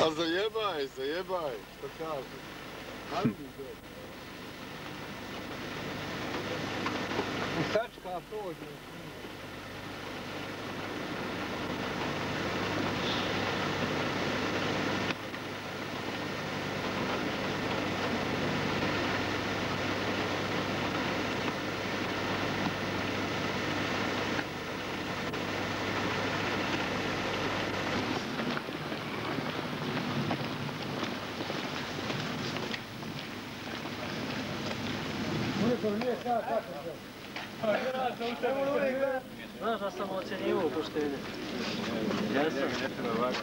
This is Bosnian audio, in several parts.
A zajebaj, zajebaj, što kaže. Hajde, Sačka prođe. Znaš da sam ocjenjivao poštenje. Jesam. Vas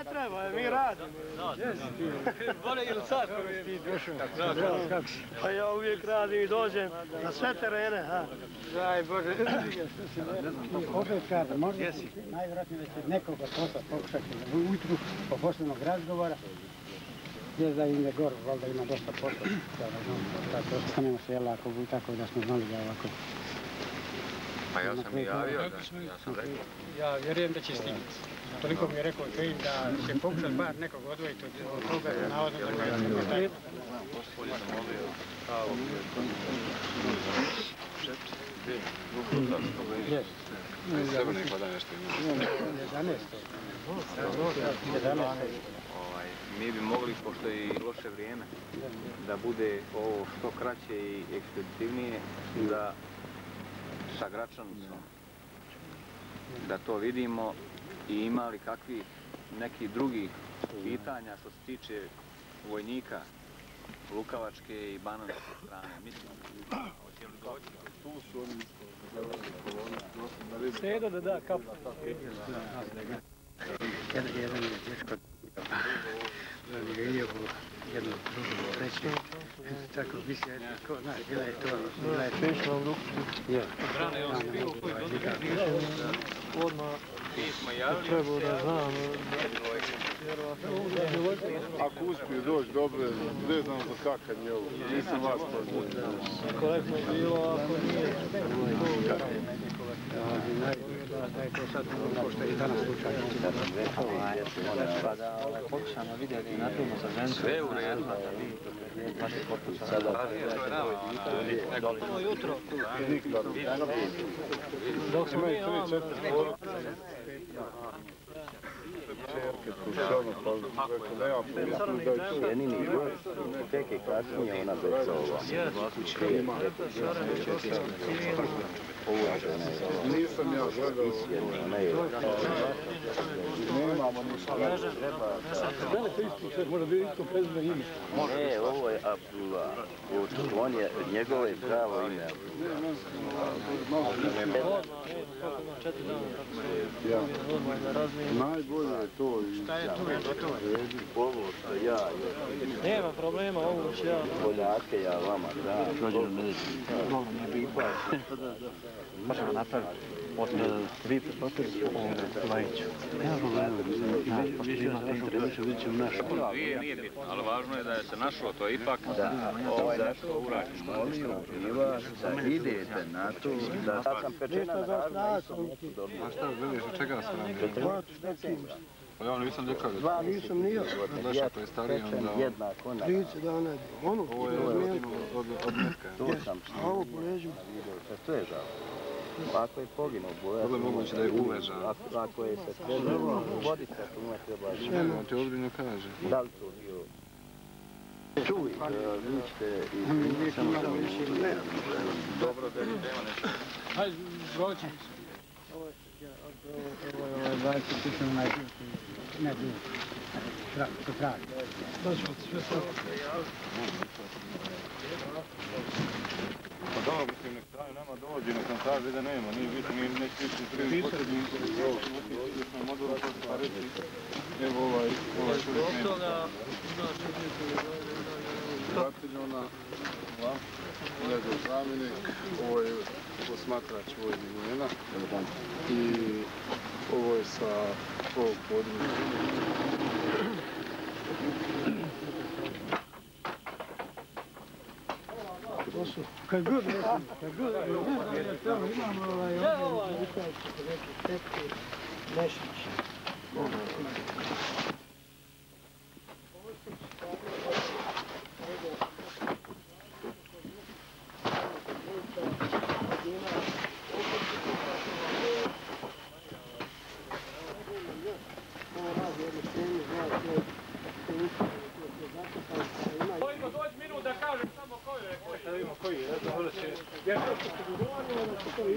ne treba, mi radimo. Bolje ili sad koji ti došao? Kako si? Pa ja uvijek radim i dođem na sve terene, ha. Daj Bože, Opet kažem, možda najvjerojatnije da će nekoga posla pokušati ujutru po poslovnog razgovora. Jer da im je gor, valjda ima dosta posla. Ja ne znam, da to stanemo se jela ako bu tako da smo znali da ovako. Pa ja sam i javio, da, ja sam rekao. Ja vjerujem da će stignuti. Toliko mi je rekao Kejn da će pokušati bar nekog odvojiti od toga, navodno da ga je tako. Sebe nek vada nešto ima. 11. ovaj, mi bi mogli, pošto je i loše vrijeme, da bude ovo što kraće i ekspeditivnije, da sa Gračanicom, da to vidimo i imali kakvi neki drugi pitanja što se tiče vojnika Lukavačke i Bananske strane. Mislim, hoće li doći? Tu su oni isto. Sedo da da kapu. Jedan, jedan je dječko da mi ga ide u Tako bi se, ko, znaš, bila je to, bila je Pešla u ruku. Ja. Brane, on je bilo koji dođe. Odmah Pismo javili trebao da znam. Ako uspiju doći dobro, ne znam za kakanje ovo. Nisam vas poznao. Korektno je bilo, ako nije. Da je to sad ono što je i danas slučaj. Pa da pokušamo vidjeti na filmu sa ženom. Sve u redu. Sada Ono jutro. Dok smo mi. Čerke tu se rekao, nema puno, da je to. Jenini još, tek je kasnije ona bez ova. Nisam ja gledao. Nemamo ništa. E, ovo je Abdullah. On je, njegovo je pravo ime. Ja. da. Najbolje je to. Šta je tu? Ovo što ja, Nema problema, ovo ću ja. Poljake, ja vama, da. Na mene. Možemo napraviti. Lajiću. Nema problema. Imate interes, ćemo naš. Nije, nije bitno, ali važno je da je se našlo, to je ipak Da, ovaj vas da idete na to, da sam pečena na. A šta, gledaš, od čega se radi? Pa ja nisam rekao da Dva nisam nio. Daša, to je stariji onda. ovo- Jednako na 30 dana je bilo. Ono, Ovo je rodino od, od Merka. to sam a ovo po leđima. vidio, to je žao. Ako je poginuo boja, Vrlo je moguće da je uležao. Ako, ako je se trebalo, vodica tu ne treba. Ne, on ti ozbiljno kaže. Da li to bio? Čuj, uh, vi ćete i samo što mi dobro da je tema nešto. Hajde, proći. Ovo je, ja, ovo ovo je ovaj 20 tisuća onaj dio koji ne dio. Kratko trag. Doćemo ti sve sad. Pa dobro, mislim, nek traje nama dođe, nek nam kaže da nema, nije bitno, nije neće biti prvi posljednji, još nam odvora to pa reći, evo ovaj, ovaj čovjek Zbog nema. toga, znaš, uvijek je Bratiljona, njegov zamjenik, ovo je posmatrač vojnih vojena i ovo je sa Kad god, recimo, kad god, tamo imamo ovaj,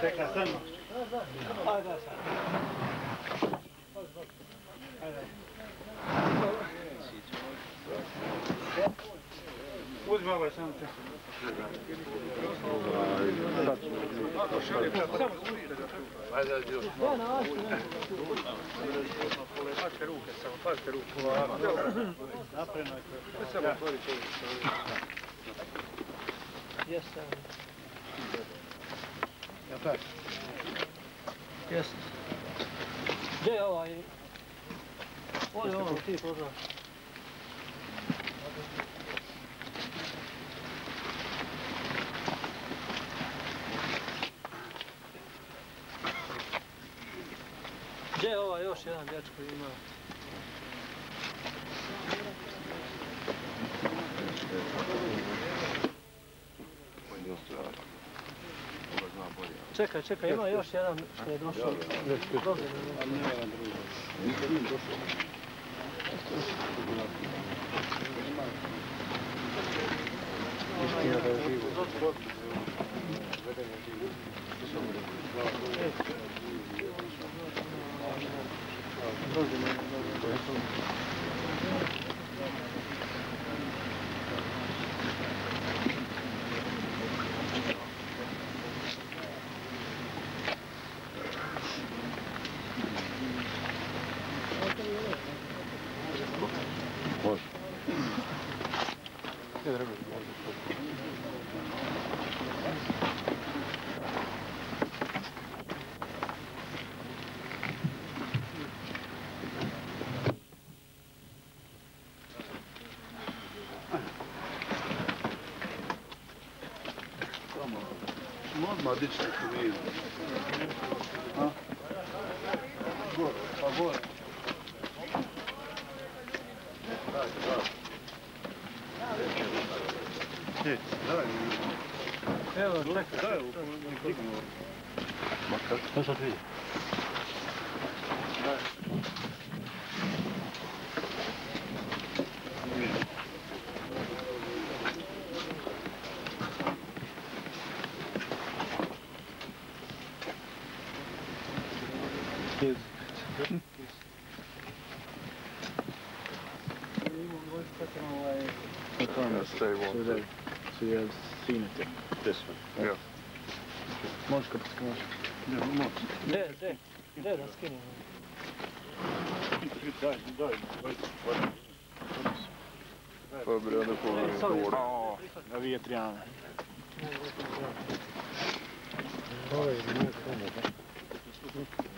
Čeka sam. Ajde sad. Uzmi ovaj sam te. Pazite ruke samo, pazite ruke. Napreno je to. Samo otvori čovjek. Jesam. Jel tako? Jeste. Gdje je ovaj? Ovdje ono, ti poznaš. Gdje je ovaj još jedan dječko ima? Čekaj, čekaj, ima još jedan što je došao. Dobro, Odmah dići neku vidu. Gore, pa gore. Daj, daj. Evo, čekaj. Daj, nek dignu. Što sad vidi? Можеш като искаш. Да, може. Да, да. Да, да скинем. Дай, дай. Förbereder på vården. Ja, jag vet redan. Oj, nu kommer det.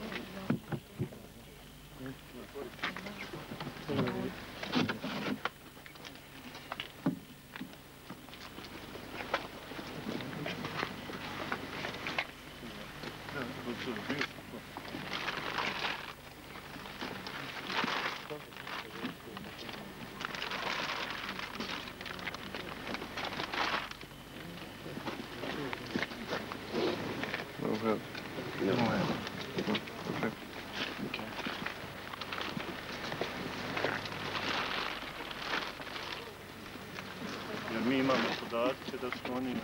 Da su oni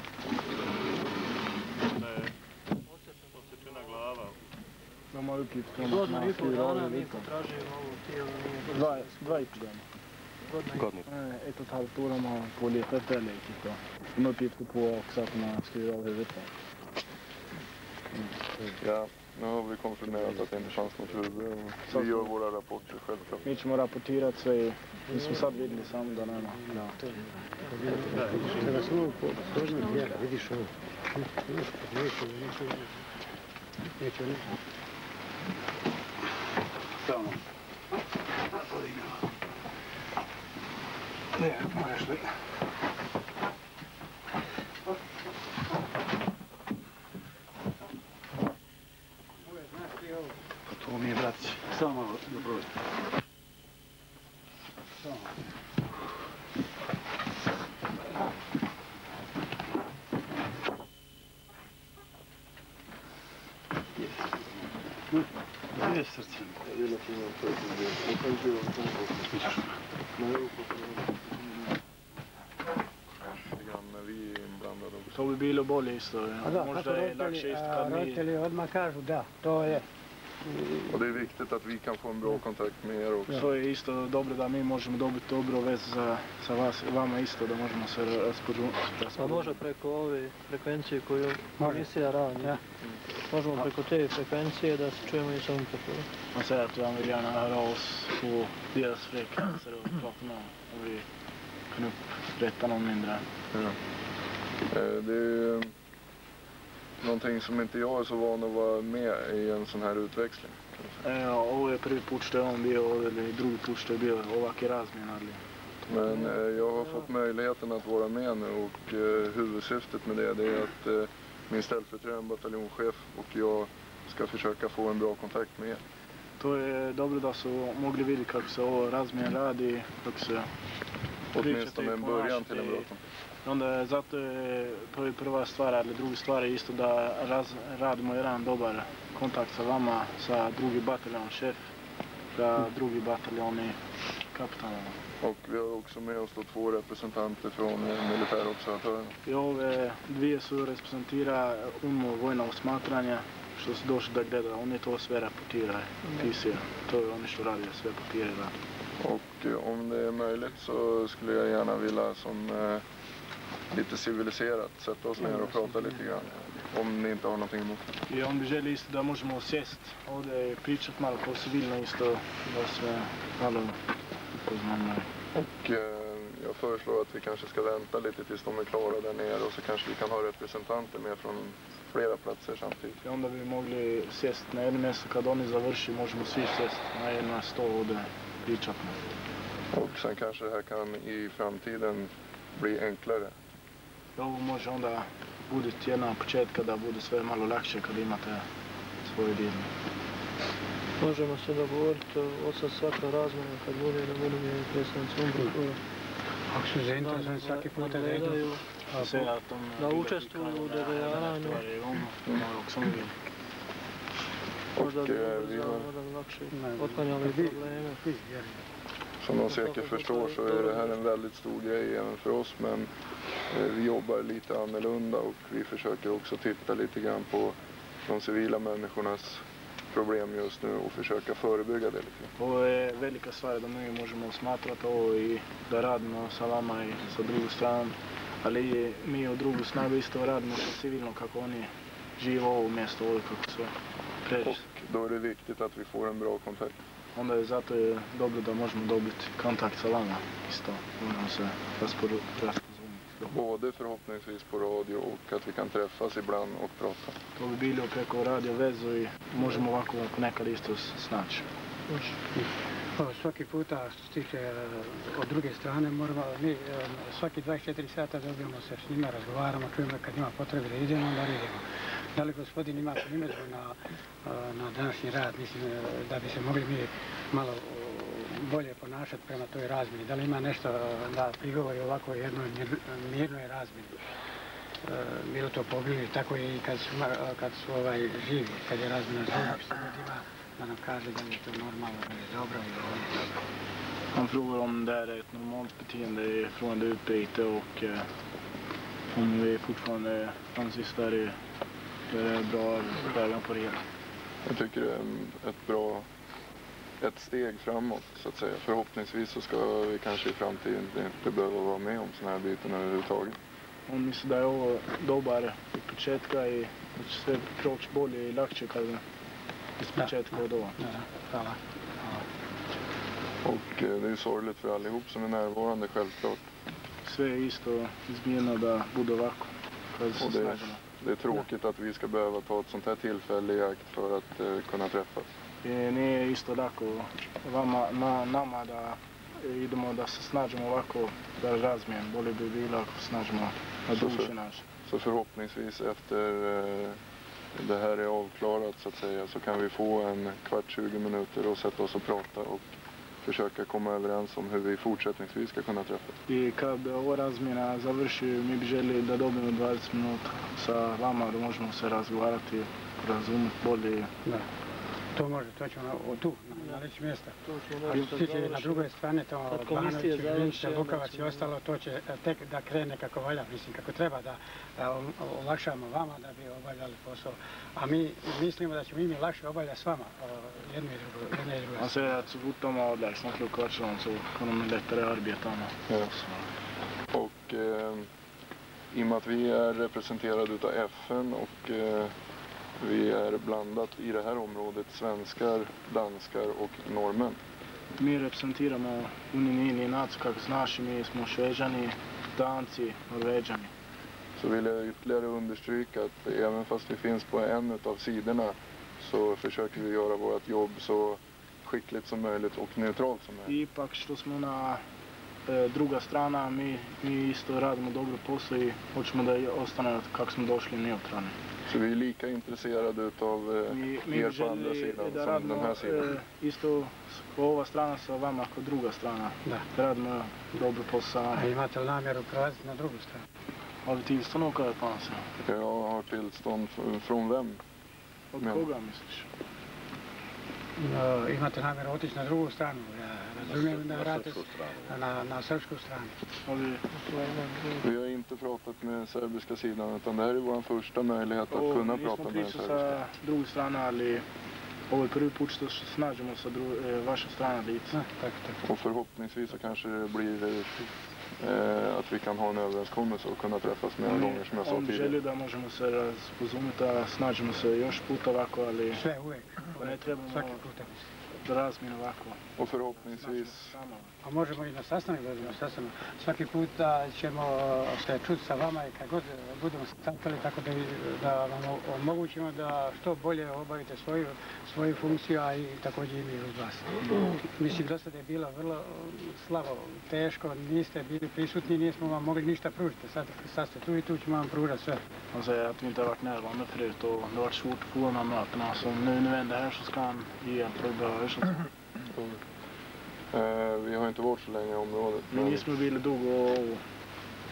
da je osjećena glava De har uppgifter om att Godinu man i pol dana i mi potražujemo ovu tijelo, nije Dva, dva i pol dana. godina. Godinu. Ett och ett halvt år har man på att leta efter lik. då. De har uppgifter på också att man skriver av huvudet. då. Ja, nu har vi konfirmerat att det inte fanns något huvud. och Vi gör våra rapporter självklart. Mi ćemo rapportirat sve i mi smo sad vidjeli samo da nema. Da. Treba samo po kožnog dijela, vidiš ovo. Neće, neće, neće, neće. Samo. Ne, možeš li? To mi je brać. Samo malo, dobro. Samo. Gdje je srce? När vi är inblandade också. Så har vi bil och boll isto. Da, Možda je lakše isto a, kad mi... roditelji odmah kažu da, to je. Och det är viktigt att vi kan få en bra kontakt med er också. Så je isto dobro da mi možemo dobiti dobro vez za, sa vas, vama isto, da možemo se rasporučiti. Pa može preko ove frekvencije koju komisija radi. Ja. Možemo preko te frekvencije da se čujemo i sa Unproforu. Man säger att han vill gärna höra oss på deras frekvenser och prata med dem. Om vi kan upprätta någon mindre. Eh, Det är ju någonting som inte jag är så van att vara med i en sån här utväxling. E, ovo je prvi put što je on bio ovdje, ili drugi put što je bio ovakvi razmjen, ali Men eh, jag har fått möjligheten att vara med nu och eh, huvudsyftet med det, det är att eh, min ställföreträdande bataljonschef och jag ska försöka få en bra kontakt med er. da su mogli vidjeti kako se ovo razmjen radi, kako se Åtminstone en början till en kontakt. Onda zato je, to je prva stvar, ali druga stvar je isto da raz, radimo jedan dobar kontakt sa vama, sa drugi bataljon šef, sa drugi bataljon i kapitanom. Och vi har också med oss då två representanter från eh, militärobservatörerna. Ove dvije su reprezentira UNMO vojna osmatranja, što su došli da gleda, oni to sve raportiraju, pisaju. To je oni što radi, sve papire. Och eh, om det är möjligt så skulle jag gärna vilja som eh, lite civiliserat sätta oss ner och prata lite grann. Om ni inte har någonting emot. I on bi želi isto da možemo sjest ovdje pričat malo po civilno isto, da sve malo. Och eh, jag föreslår att vi kanske ska vänta lite tills de är klara där nere och så kanske vi kan ha representanter med från flera platser samtidigt. I onda bi mogli sjest na jedno mjesto kad oni završi, možemo svi sjest na jedno sto ovdje pričat. Och sen kanske det här kan i framtiden bli enklare. I ovo može onda buditi jedna početka da bude sve malo lakše kad imate svoju djelju. Možemo se dogovoriti od sad svaka razmjena kad bude da budu mi predstavnici Unprofora. Ako su zainteresovani svaki puta da idu. Da učestvuju u lära DDR-anju. rätt varje gång. De har också en vill. Možda bi eh, lakše otklanjali vi- probleme. som de säkert förstår så är det här en väldigt stor grej även för oss men eh, vi jobbar lite annorlunda och vi försöker också titta lite grann på de civila människornas problem just nu och försöka förebygga det lite. Ovo velika stvar da mi možemo smatrati ovo i da radimo sa vama i sa drugu stranu. Ali mi u drugu snagu isto radimo sa civilno kako oni žive ovo mjesto ovdje kako pređe. Och då är det viktigt att vi får en bra kontakt. Onda je zato je dobro da možemo dobiti kontakt sa vama isto. Možemo se rasporu, rasporumiti. Både förhoppningsvis på radio och att vi kan träffas ibland och prata. To bi bili preko radio vezu i možemo ovako nekad isto snaći. Ovo, svaki puta što se tiče e, od druge strane moramo, mi e, svaki 24 sata dobijemo se s njima, razgovaramo, čujemo kad ima potrebe da idemo, onda idemo. Da li gospodin ima primjedbu na, na današnji rad, mislim da bi se mogli mi malo bolje ponašati prema toj razmjeni. Da li ima nešto e, da prigovori ovako jednoj mir- mirnoj razmjeni? E, bilo to pobili, tako i kad su, ma- kad su ovaj, živi, kad je sa ljudima, da nam kaže da li je to normalno, da li je dobro ili nije dobro. Han frågar om det är ett normalt beteende från det utbyte och eh, om vi fortfarande anses där det är bra vägen på det hela. Jag tycker det är ett bra ett steg framåt så att säga. Förhoppningsvis så ska vi kanske i framtiden inte behöva vara med om sådana här byten överhuvudtaget. Da će sve proći bolje i lakše kada iz početka od ovo. Da, da, hvala. Och eh, det är ju sorgligt för allihop som är närvarande självklart. Sve je isto izmijeno da bude ovako. Och det, det är tråkigt att vi ska behöva ta ett sånt här tillfälle i akt för att eh, kunna träffas. Nije isto lako vama, na, nama da idemo da se snažimo ovako da razmijem. Bolje bi bilo ako se snažimo na Så duši naše. Så förhoppningsvis efter eh, det här är avklarat så att säga så kan vi få en kvart, 20 minuter och sätta oss och prata och försöka komma överens om hur vi fortsättningsvis ska kunna träffas. I kad ova razmjena završi, mi bi želi da dobijemo 20 minuta sa vama da možemo se razgovarati, razumjeti bolje. Da. To može, to ćemo na, o, tu, na, na licu mjesta. A što se tiče na drugoj strani, to Banović, Vinče, Lukavac i ostalo, to će e, tek da krene kako valja, mislim, kako treba da, da ol- olakšamo vama da bi obavljali posao. A mi mislimo da ćemo i mi lakše obavljati s vama, jedno i drugo, jedno i drugo. Han säger att så fort de har avlägsnat luckorna så kan de lättare arbeta med Ja. oss. Och eh, i och med att vi är representerade utav FN och eh, vi är blandat i det här området svenskar, danskar och norrmän. Mi reprezentiramo Uninini NAC, kako znaš, i mi smo šveđani, danci, norveđani. Så vill jag ytterligare understryka att även fast vi finns på en utav sidorna så försöker vi göra vårt jobb så skickligt som möjligt och neutralt som möjligt. I ipak što smo na e, druga strana, mi, mi isto radimo dobro posao i hoćemo da i ostane kako smo došli neutralni. Så vi är lika intresserade utav eh, er på andra sidan da som den här sidan. e, isto ova strana sa vama kao druga strana. Da. Da radimo dobro posao sa vama. imate li namjeru prelaziti na drugu stranu? Har vi tillstånd att åka på andra sidan? Jag har tillstånd från vem? Od koga misliš? Imate namjeru otići na drugu stranu, ja razumijem da vrate na, na srpsku stranu. Vi har inte pratat med serbiska sidan utan det här är vår första möjlighet att kunna prata med den serbiska. sa druge strane, ali ovo je prvi put što se snažimo sa dru, vaša strana tako. Och förhoppningsvis så kanske det blir att vi kan ha en överenskommelse och kunna träffas mer gånger som jag sa tidigare. se još ovako, ali Sve ne trebamo svaki puta. da ovako. Och förhoppningsvis Samo. A možemo i na sastanak da na sastanak. Svaki put ćemo se čuti sa vama i kad god budemo sastali tako da, da vam omogućimo da što bolje obavite svoju, svoju funkciju, a i također i mi uz vas. Mislim, do sada je bilo vrlo slabo, teško, niste bili prisutni, nismo vam mogli ništa pružiti. Sad, sad ste tu i tu ćemo vam pružati sve. Han säger att vi inte har varit närvarande förut och det har varit svårt att få de här mötena. Så nu när vi ändå är här så ska han ge hjälp och det behöver så. Eh, vi har inte varit så länge i området. Men, nismo bili dugo u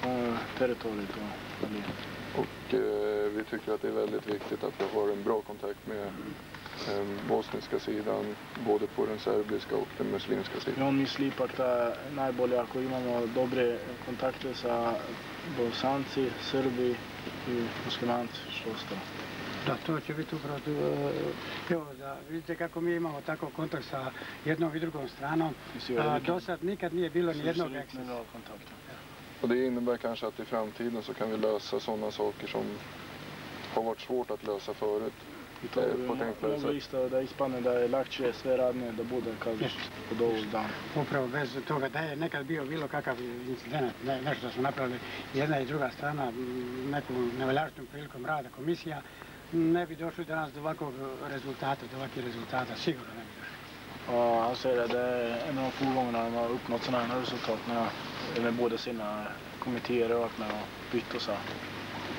u teritorijet och och eh, vi tycker att det är väldigt viktigt att vi har en bra kontakt med den bosniska sidan, både på den serbiska och den muslimska sidan. on misli ipak da je najbolje ako imamo dobre kontakte sa Bosanci, Srbi i muslimanci što ostalo. Da, to će biti upravo tu, e, evo, da vidite kako mi imamo tako kontakt sa jednom i drugom stranom. A, do sad nikad nije bilo ni jednog kontakter. Och det innebär kanske att i framtiden så kan vi lösa sådana saker som har varit svårt att lösa förut. I to E, bi po mo- tenklare moglo sad. isto da ispadne da je lakše sve radnije da bude kad od ovog dana. Upravo bez toga da je nekad bio bilo kakav incident, ne, nešto što smo napravili jedna i druga strana, m, neku nevaljaštnom prilikom rada komisija, ne bi došli danas do ovakvog rezultata, do ovakvih rezultata, sigurno ne bi došli. Och han säger att det är en av få gångerna de har uppnått sådana här resultat när, med båda sina kommittéer och med och bytt och så. här.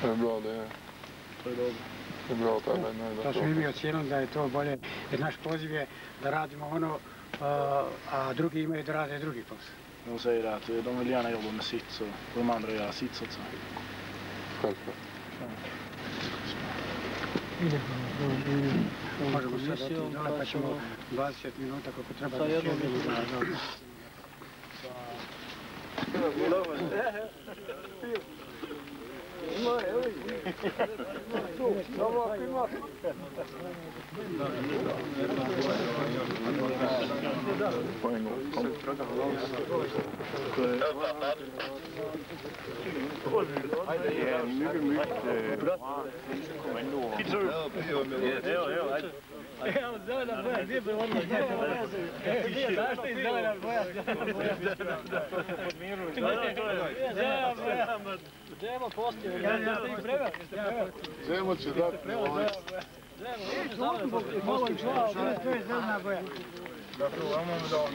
Det är bra, det är, Så det är det är bra att alla är nöjda. To smo i mi ocijenili da je to bolje, jer naš poziv je da radimo ono, a, drugi imaju da rade drugi posao. De säger att de vill gärna jobba med sitt så de andra göra sitt så att säga. Självklart. или можем соответственно, почему 20 минут, как треба решить. Uppfattad. Det är mycket, mycket... Titta upp! Ja, ja, ja. يا الزمن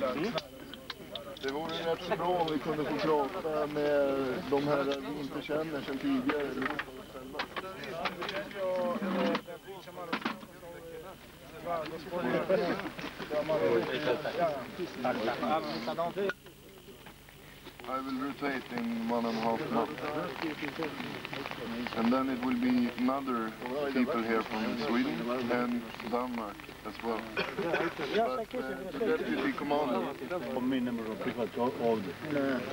dati. Det vore rätt så bra om vi kunde få prata med de här vi inte känner sedan tidigare. I will rotate in one and a half months. And then it will be another people here from Sweden and Denmark as well. But the deputy commander, Mi ne možemo prihvatiti ovdje.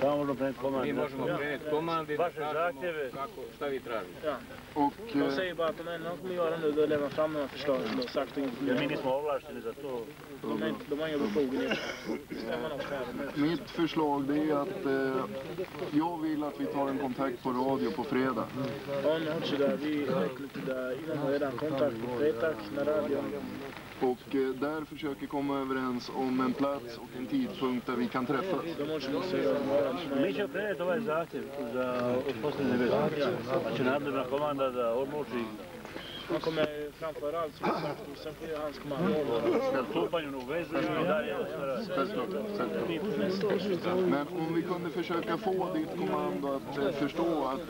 Samo možemo preneti Mi komand. možemo preneti komandi da kažemo kako, šta vi tražite. och De säger bara att de är nog kommer göra nu, då lämnar fram några förslag som de har sagt och Ja, mi inte nismo ovlašteni za to. de, är inte, de har inga befogenheter. Stämman också här. mitt förslag det är att eh, jag vill att vi tar en kontakt på radio på fredag. On hoće da vi rekli da imamo jedan kontakt u petak na radio. Och eh, där försöker komma överens om en plats och en tidpunkt där vi kan träffas. Mi ćemo preneti ovaj zahtjev za uspostavljanje veze. Znači nadležna komanda da odluči Han kommer framföra allt som sagt och sen får ju hans kommando självklart. Men om vi kunde försöka få ditt kommando att eh, förstå att